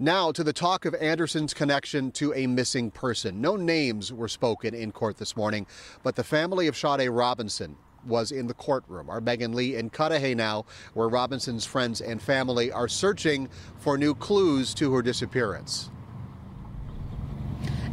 Now to the talk of Anderson's connection to a missing person. No names were spoken in court this morning, but the family of Sade Robinson was in the courtroom. Our Megan Lee in Cudahy now, where Robinson's friends and family are searching for new clues to her disappearance.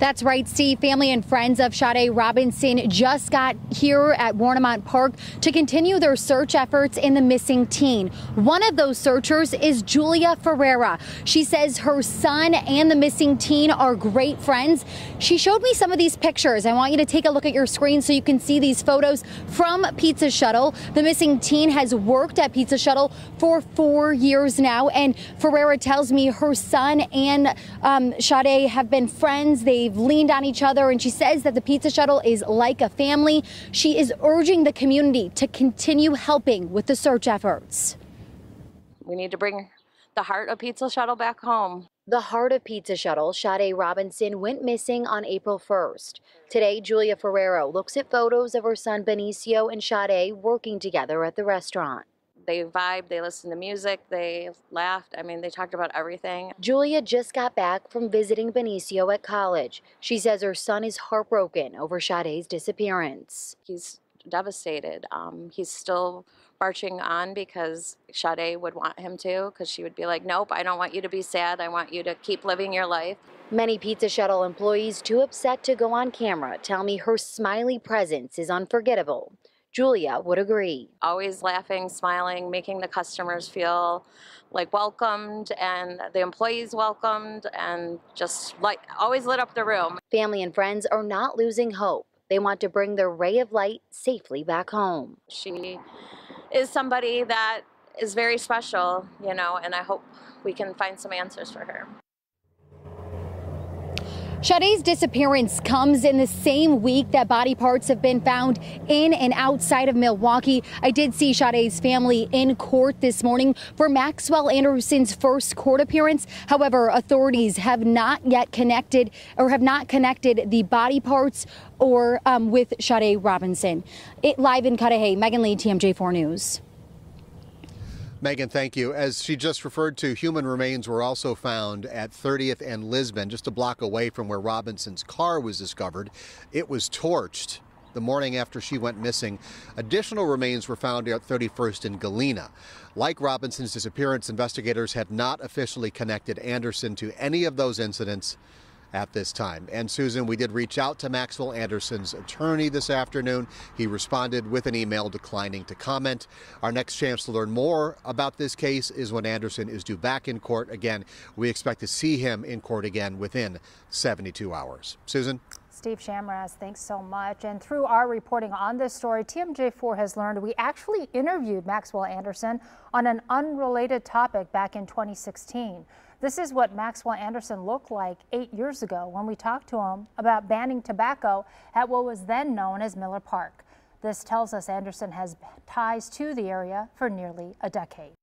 That's right, Steve. Family and friends of Sade Robinson just got here at Warnimont Park to continue their search efforts in the missing teen. One of those searchers is Julia Ferrara. She says her son and the missing teen are great friends. She showed me some of these pictures. I want you to take a look at your screen so you can see these photos from Pizza Shuttle. The missing teen has worked at Pizza Shuttle for four years now, and Ferrara tells me her son and um, Sade have been friends. They've They've leaned on each other, and she says that the Pizza Shuttle is like a family. She is urging the community to continue helping with the search efforts. We need to bring the heart of Pizza Shuttle back home. The heart of Pizza Shuttle, Sade Robinson, went missing on April 1st. Today, Julia Ferrara looks at photos of her son Benicio and Sade working together at the restaurant. They vibed, they listened to music, they laughed. I mean, they talked about everything. Julia just got back from visiting Benicio at college. She says her son is heartbroken over Sade's disappearance. He's devastated. Um, he's still marching on because Sade would want him to, because she would be like, Nope, I don't want you to be sad. I want you to keep living your life. Many Pizza Shuttle employees, too upset to go on camera, tell me her smiley presence is unforgettable. Julia would agree. Always laughing, smiling, making the customers feel like welcomed and the employees welcomed and just like always lit up the room. Family and friends are not losing hope. They want to bring their ray of light safely back home. She is somebody that is very special, you know, and I hope we can find some answers for her. Sade's disappearance comes in the same week that body parts have been found in and outside of Milwaukee. I did see Sade's family in court this morning for Maxwell Anderson's first court appearance. However, authorities have not yet connected or have not connected the body parts or um, with Sade Robinson. It live in Cudahy, Megan Lee, TMJ4 News. Megan, thank you. As she just referred to, human remains were also found at 30th and Lisbon, just a block away from where Robinson's car was discovered. It was torched the morning after she went missing. Additional remains were found at 31st and Galena. Like Robinson's disappearance, investigators have not officially connected Anderson to any of those incidents at this time. And Susan, we did reach out to Maxwell Anderson's attorney this afternoon. He responded with an email declining to comment. Our next chance to learn more about this case is when Anderson is due back in court. Again, we expect to see him in court again within 72 hours. Susan? Steve Chamraz, thanks so much. And through our reporting on this story, TMJ4 has learned we actually interviewed Maxwell Anderson on an unrelated topic back in 2016. This is what Maxwell Anderson looked like eight years ago when we talked to him about banning tobacco at what was then known as Miller Park. This tells us Anderson has ties to the area for nearly a decade.